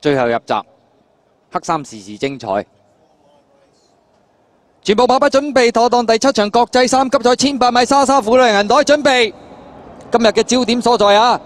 最後入閘，黑衫時時精彩。全部馬匹準備妥當，第七場國際三級賽千八米莎莎虎女銀袋準備，今日嘅焦點所在啊！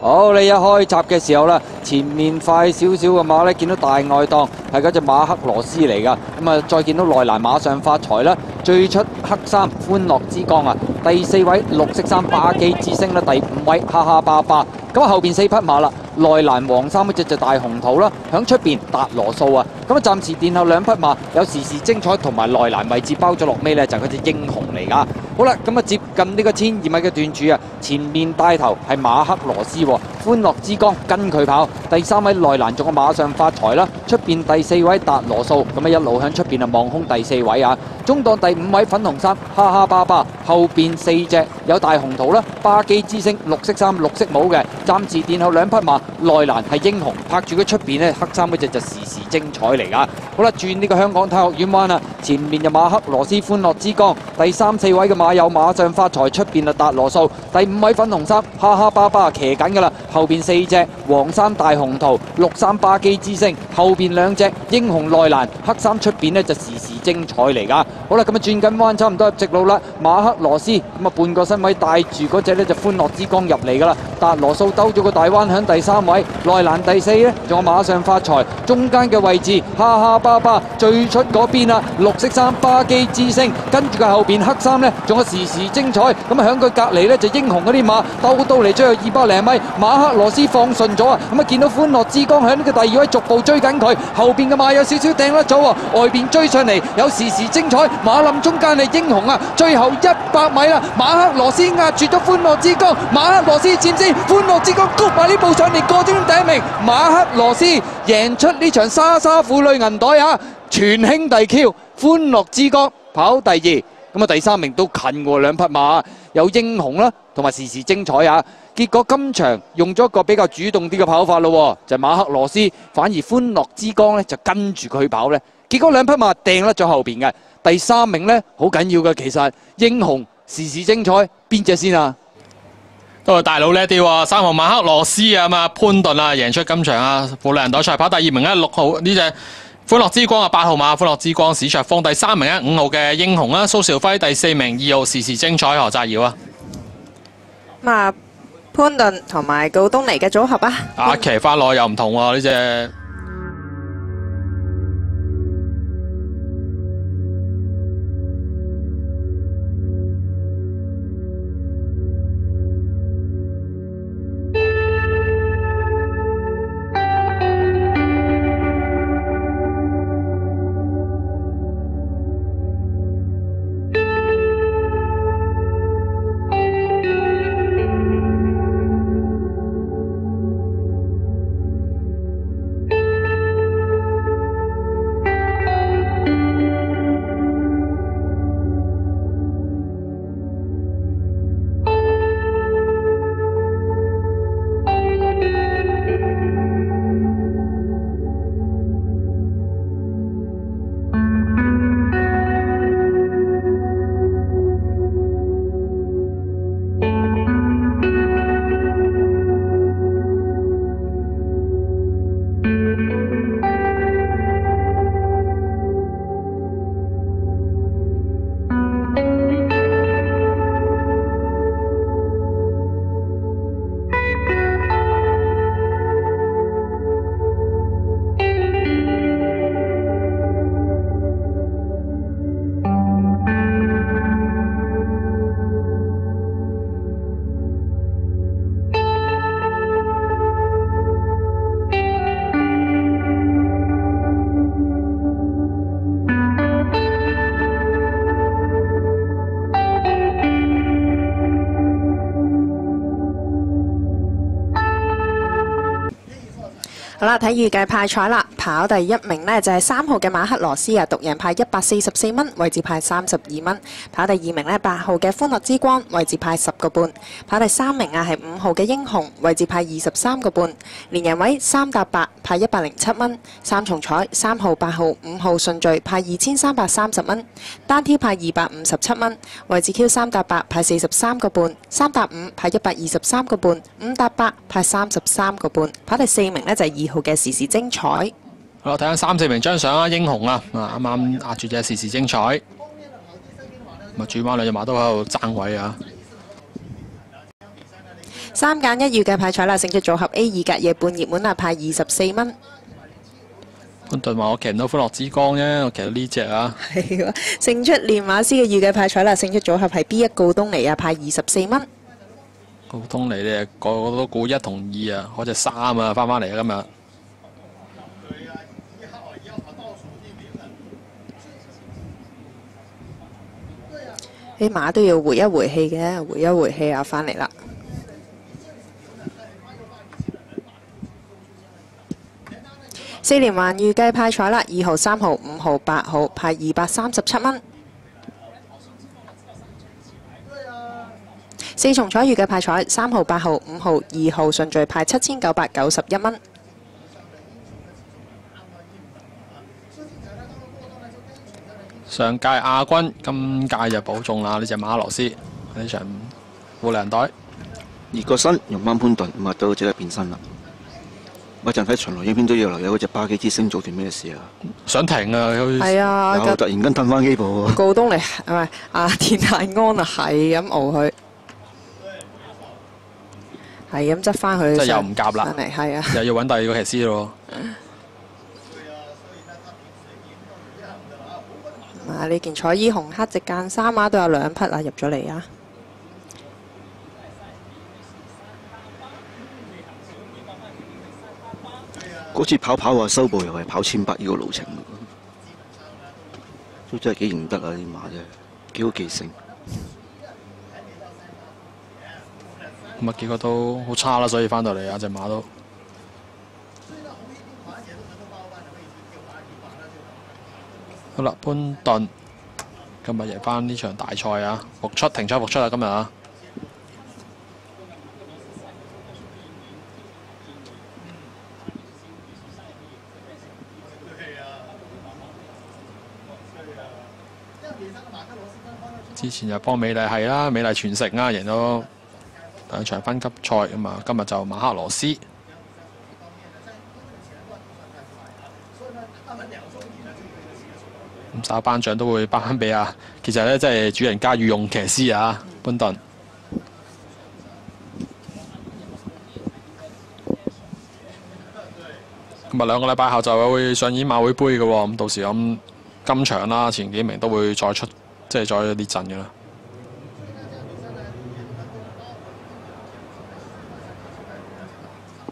好，你一開閘嘅時候啦，前面快少少嘅馬呢，見到大外檔係嗰隻馬克羅斯嚟噶，咁啊再見到內欄馬上發財啦，最出黑衫歡樂之光啊，第四位綠色衫霸記之星啦，第五位哈哈巴巴，咁啊後邊四匹馬啦。內欄黃衫嗰隻就大紅桃啦，響出邊達羅素啊，咁啊暫時殿後兩匹馬有時時精彩同埋內欄位置包咗落尾呢，就係嗰隻英雄嚟噶。好啦，咁啊接近呢個千二米嘅段柱啊，前面帶頭係馬克羅斯，歡樂之光跟佢跑，第三位內欄仲有馬上發財啦，出邊第四位達羅素，咁啊一路向出邊啊望空第四位啊，中檔第五位粉紅衫哈哈巴巴，後邊四隻有大紅桃啦，巴基之星綠色衫綠色帽嘅，暫時殿後兩匹馬。內欄係英雄，拍住佢出邊咧，黑衫嗰隻就時時精彩嚟噶。好啦，转呢个香港太学院湾啦，前面就马克罗斯欢乐之光，第三四位嘅马友马上发财，出边啊达罗素，第五位粉红衫哈哈巴巴骑紧噶啦，后边四只黄衫大红桃，六三巴基之星，后边两只英雄内兰，黑衫出边呢就时时精彩嚟噶。好啦，咁啊转紧弯，差唔多入直路啦，马克罗斯咁啊半个身位带住嗰只呢就欢乐之光入嚟噶啦，达罗素兜咗个大弯响第三位。内兰第四呢，仲有马上发财，中间嘅位置哈哈巴巴最出嗰邊啊，绿色衫巴基之星，跟住佢后边黑衫呢，仲有时时精彩，咁啊响佢隔離呢，就英雄嗰啲马兜到嚟，最後二百零米，马克罗斯放顺咗啊，咁啊见到欢乐之光响呢个第二位逐步追紧佢，后边嘅马有少少掟甩咗，外边追上嚟有时时精彩，马林中间系英雄啊，最后一百米啦，马克罗斯压住咗欢乐之光，马克罗斯占先，欢乐之光谷埋呢步上嚟過咗。第一名马克罗斯赢出呢场三莎莎婦女銀袋啊！全兄弟 Q 歡樂之光跑第二，咁啊第三名都近喎，兩匹馬有英雄啦，同埋時時精彩啊！結果今場用咗一個比較主動啲嘅跑法咯，就係、馬克羅斯反而歡樂之光呢就跟住佢跑呢。結果兩匹馬掟甩咗後邊嘅第三名呢，好緊要嘅，其實英雄時時精彩邊隻先啊？大佬叻啲喎，三號馬克羅斯啊嘛，潘頓啊贏出今場啊，婦女銀袋賽跑第二名咧，六號呢只歡樂之光啊，八號馬歡樂之光史卓峰第三名咧，五號嘅英雄啊，蘇兆輝第四名，二號時時精彩何澤耀啊。咁啊，潘頓同埋高東尼嘅組合啊，阿騎翻落又唔同喎呢隻。好啦，睇預計派彩啦，跑第一名呢就係三號嘅馬克羅斯啊，獨贏派一百四十四蚊，位置派三十二蚊。跑第二名呢，八號嘅歡樂之光，位置派十個半。跑第三名啊係五號嘅英雄，位置派二十三個半。連人位三搭八，派一百零七蚊。三重彩三號、八號、五號順序派二千三百三十蚊。單挑派二百五十七蚊，位置 Q 三搭八派四十三個半，三搭五派一百二十三個半，五搭八派三十三個半。跑第四名呢，就係二號嘅時時精彩。好啦，睇下三四名張相啊，英雄啊，啊啱啱壓住只時時精彩。咁啊，主馬兩隻馬都喺度爭位啊。三揀一預計派彩啦，勝出組合 A 二隔夜半熱門啊，派二十四蚊。潘頓話：我騎唔到歡樂之光啫，我騎到呢只啊。係喎，勝出練馬師嘅預計派彩啦，勝出組合係 B 一告東尼啊，派二十四蚊。高通嚟咧，個個都估一同二啊，嗰隻三啊，翻翻嚟啊，今日。啲馬都要回一回氣嘅，回一回氣啊，翻嚟啦。四連環預計派彩啦，二號、三號、五號、八號派二百三十七蚊。四重彩預計派彩，三號、八號、五號、二號順序派七千九百九十一蚊。上屆亞軍，今屆就保中啦！呢只馬羅斯呢場護糧袋，熱個身用翻潘頓，咁啊都即刻變身啦。嗰陣睇巡邏影片都要留意嗰只巴基之星做段咩事啊？想停啊！佢係啊，又突然間褪翻機步喎。告東尼唔係阿田泰安啊，係咁熬佢，係咁執翻佢。即係又唔夾啦真係係啊！又要揾第二個騎師咯。啊！呢件彩衣紅黑直間衫啊，都有兩匹啊入咗嚟啊！嗰次跑跑話收步又係跑千八呢個路程，都真係幾認得啊！啲馬真係幾好記性。咁啊，結果都好差啦，所以翻到嚟啊，只馬都。好啦，潘頓今日赢翻呢場大賽啊，复出停赛复出啦，今日啊。之前又幫美麗係啦，美麗傳承啊，贏咗兩場分級賽咁啊，今日就馬克羅斯。咁稍頒獎都會頒翻俾啊，其實咧即係主人家御用騎師啊，潘頓。咁啊，兩個禮拜後就會上演馬會杯嘅，咁到時咁今場啦，前幾名都會再出，即係再列陣嘅啦。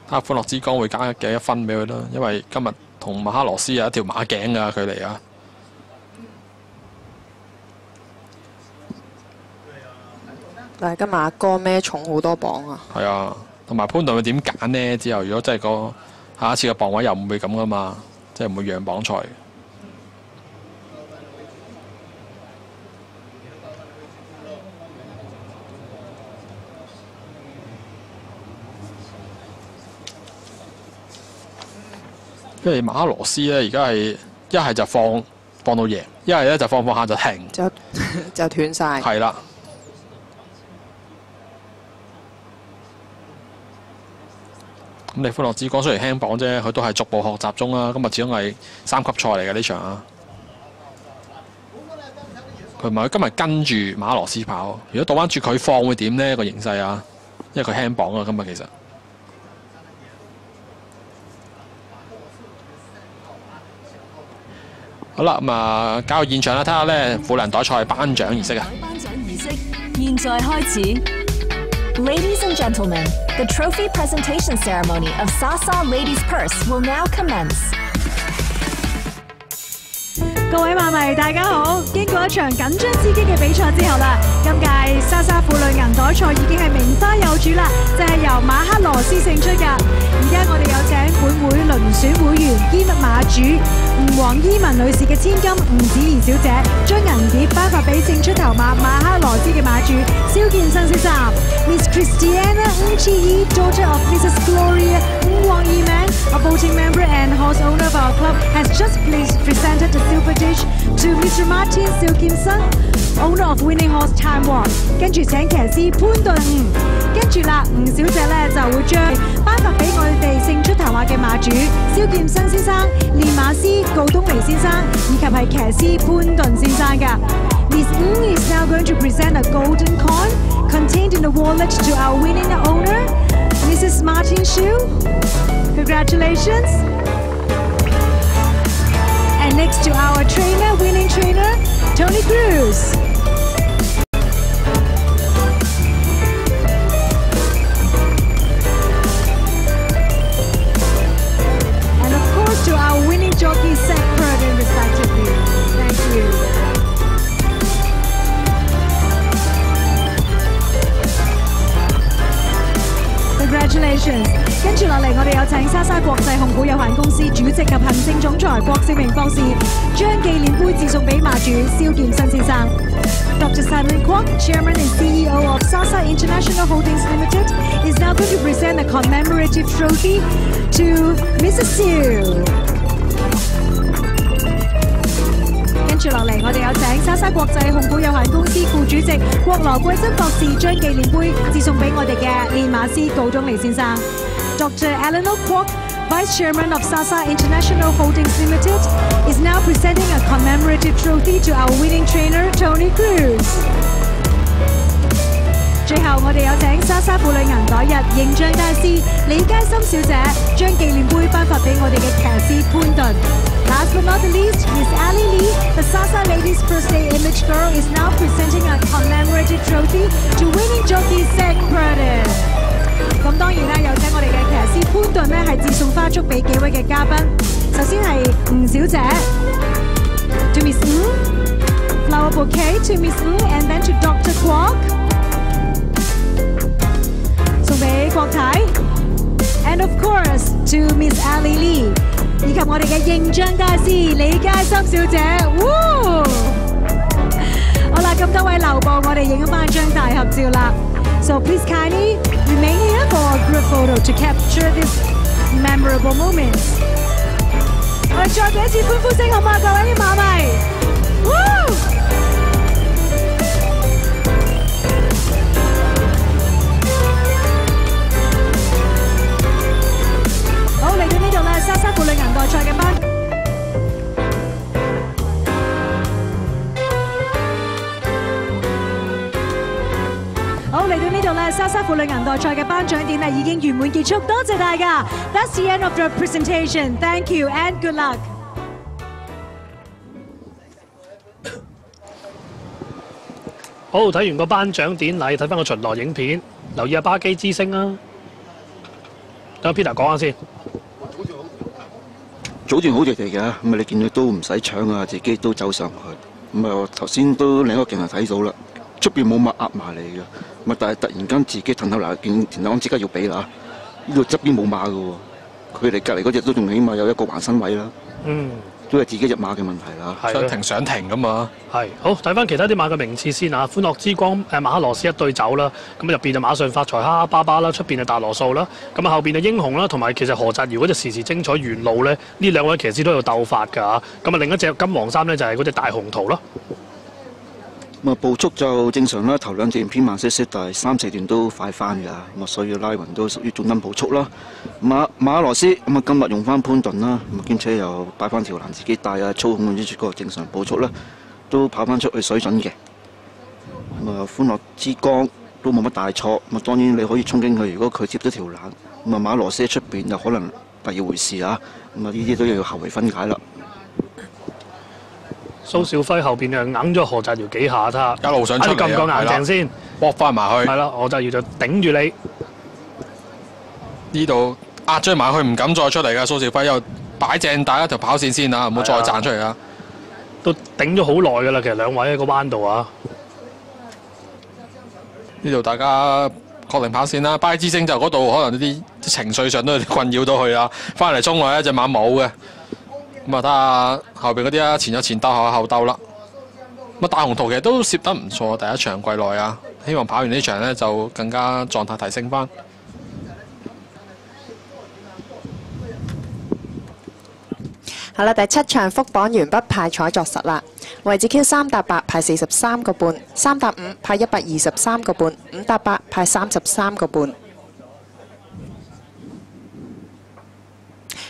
睇下歡樂之光會加幾多分俾佢啦，因為今日同馬克羅斯有一條馬頸嘅距離啊。但係今日阿哥孭重好多磅啊！係啊，同埋潘頓佢點揀呢？之後如果真係個下一次嘅磅位又唔會咁噶嘛，即係唔會讓磅賽。因為馬克羅斯咧，而家係一係就放放到贏，一係咧就放放下就停，就 就斷晒。係啦。咁你歡樂之光雖然輕磅啫，佢都係逐步學習中啦。今日始終係三級賽嚟嘅呢場啊。佢唔係今日跟住馬羅斯跑，如果倒翻住佢放會點呢？個形勢啊？因為佢輕磅啊，今日其實。好啦，咁啊，交個現場啦，睇下咧婦良袋賽頒獎儀式啊！頒獎儀式現在開始。Ladies and gentlemen, the trophy presentation ceremony of Sasa Ladies Purse will now commence. 各位马迷大家好，经过一场紧张刺激嘅比赛之后啦，今届莎莎妇女银袋赛已经系名花有主啦，就系、是、由马克罗斯胜出㗎。 而家我哋有請本會輪選會員兼馬主吳黃伊文女士嘅千金吳子怡小姐，將銀碟颁发俾正出頭馬馬克羅斯嘅馬主蕭建生先生。Miss Christiana NGE，Daughter of Mrs. Gloria Ng Wang Yiman, a voting member and horse owner of our club, has just please presented the silver dish to Mr. Martin Siu Kim Sung, owner of Winning Horse Time Walk。跟住請騎師潘頓吳，跟住啦，吳小姐咧就會將主萧剑生先生、练马师告东尼先生，以及系骑师潘顿先生㗎。Miss Ng is now going to present a golden coin contained in the wallet to our winning owner, Mrs. Martin Shu. Congratulations. And next to our trainer, winning trainer, Tony Cruz. 郭少明博士，將紀念杯致送俾馬主蕭劍生先生。Dr. Simon Kwok, Chairman and CEO of Sasa International Holdings Limited, is now going to present a commemorative trophy to Mrs. Siu. 跟住落嚟，我哋有請莎莎國際控股有限公司副主席郭羅貴珍博士將紀念杯致送俾我哋嘅練馬師告東尼先生。Dr. Eleanor Kwok, Vice Chairman of Sasa International Holdings Limited, is now presenting a commemorative trophy to our winning trainer Tony Cruz. 最后，我哋有请莎莎妇女银袋日形象大使李佳芯小姐将纪念杯颁发俾我哋嘅骑师潘顿。Last but not the least, Miss Ali Lee, the Sasa Ladies First Day Image Girl, is now presenting a commemorative trophy to winning jockey Zach Purden. 咁當然啦，有請我哋嘅騎師潘頓呢，係致送花束俾幾位嘅嘉賓。首先係吳小姐，to Miss 吳，flower bouquet to Miss 吳，and then to Dr. Kwok。送俾郭太，and of course to Miss Ali Lee，以及我哋嘅形象大使李佳芯小姐。哇好啦，咁多位留步，我哋影翻張大合照啦。So please kindly remain here for a group photo to capture this memorable moments。我哋再俾一次欢呼声好吗？各位马迷。Woo！ 莎莎婦女銀代賽嘅頒獎典禮已經圓滿結束，多謝大家。That's the end of the presentation. Thank you and good luck. 好，睇完個頒獎典禮，睇翻個巡邏影片，留意下巴基之星啦。等 Peter 講下先。早段好地地嘅，咁啊你見到都唔使搶啊，自己都走上去。咁啊，我頭先都另一個鏡頭睇到啦，出邊冇乜壓埋嚟嘅，咁啊但係突然間自己褪後嚟，見田朗即刻要俾啦，呢度側邊冇馬嘅喎，佢哋隔離嗰只都仲起碼有一個橫身位啦，嗯，都係自己只馬嘅問題啦。係啊。想停想停咁嘛。係。好睇翻其他啲馬嘅名次先啊！歡樂之光誒馬克羅斯一對走啦，咁入邊就馬上發財哈哈巴巴啦，出邊就大羅素啦，咁啊後邊就英雄啦，同埋其實何澤堯嗰隻時時精彩沿路咧，呢兩位騎師都有鬥法㗎。嚇咁啊另一隻金黃衫咧就係嗰隻大紅圖啦。咁啊步速就正常啦，頭兩段偏慢些些，但係三四段都快翻㗎，咁啊所以拉勻都屬於中等步速啦。馬馬羅斯咁啊今日用翻潘頓啦，咁啊兼且又擺翻條欄自己帶啊，操控咗個正常步速啦，都跑翻出去水準嘅。咁啊歡樂之光都冇乜大錯，咁啊當然你可以衝擊佢，如果佢接咗條欄，咁啊馬羅斯出邊就可能第二回事啊。咁啊呢啲都要後圍分解啦。蘇小輝後邊就硬咗何澤堯幾下，睇下一路想出嚟啊夠唔夠硬淨先。搏翻埋去係啦，何澤堯就頂住你。呢度壓咗埋去，唔敢再出嚟噶。蘇兆輝又擺正大一條跑線先啊，唔好再賺出嚟啊！都頂咗好耐㗎啦，其實兩位喺個彎度啊。呢度大家確定跑線啦。巴之星就嗰度可能啲情緒上都困擾到佢啊，翻嚟衝落一隻馬冇嘅。咁啊，睇下後邊嗰啲啊，前有前兜，後有後兜啦。咁啊，大紅圖其實都攝得唔錯，第一場季內啊，希望跑完呢場呢，就更加狀態提升翻。好啦，第七場復榜完畢，派彩作實啦。位置 Q 三搭八派四十三個半，三搭五派一百二十三個半，五搭八派三十三個半。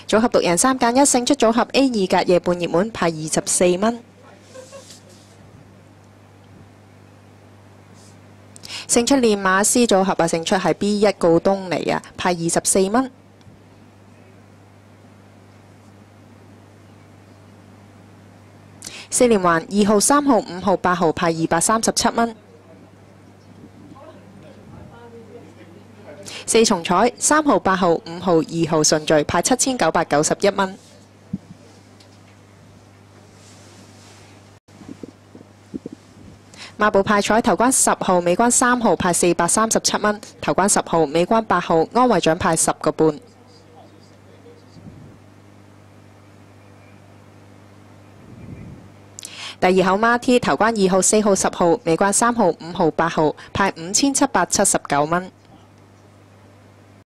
組合獨人三揀一勝出組合 A 二隔夜半熱門派二十四蚊。勝出練馬師組合啊，勝出係 B 一告東尼啊，派二十四蚊。四連環二號、三號、五號、八號派二百三十七蚊。四重彩三號、八號、五號、二號順序派七千九百九十一蚊。馬步派彩頭關十號、尾關三號派四百三十七蚊，頭關十號、尾關八號安慰獎派十個半。第二口孖 T 頭關二號、四號、十號，尾關三號、五號、八號，派五千七百七十九蚊。